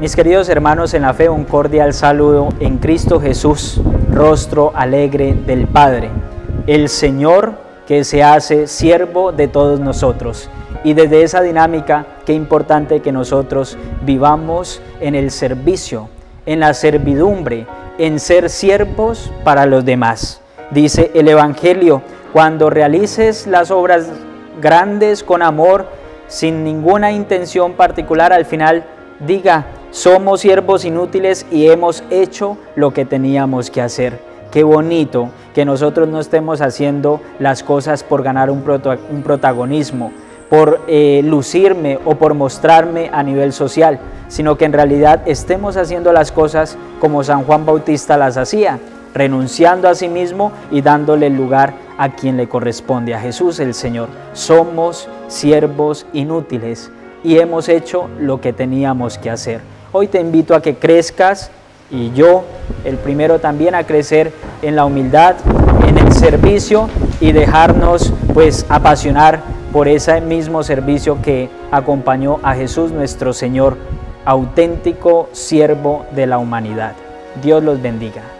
Mis queridos hermanos en la fe, un cordial saludo en Cristo Jesús, rostro alegre del Padre, el Señor que se hace siervo de todos nosotros. Y desde esa dinámica, qué importante que nosotros vivamos en el servicio, en la servidumbre, en ser siervos para los demás. Dice el Evangelio, cuando realices las obras grandes con amor, sin ninguna intención particular, al final diga, somos siervos inútiles y hemos hecho lo que teníamos que hacer. Qué bonito que nosotros no estemos haciendo las cosas por ganar un, protagonismo, por eh, lucirme o por mostrarme a nivel social, sino que en realidad estemos haciendo las cosas como San Juan Bautista las hacía, renunciando a sí mismo y dándole lugar a quien le corresponde, a Jesús el Señor. Somos siervos inútiles y hemos hecho lo que teníamos que hacer. Hoy te invito a que crezcas y yo, el primero también, a crecer en la humildad, en el servicio y dejarnos pues apasionar por ese mismo servicio que acompañó a Jesús nuestro Señor, auténtico siervo de la humanidad. Dios los bendiga.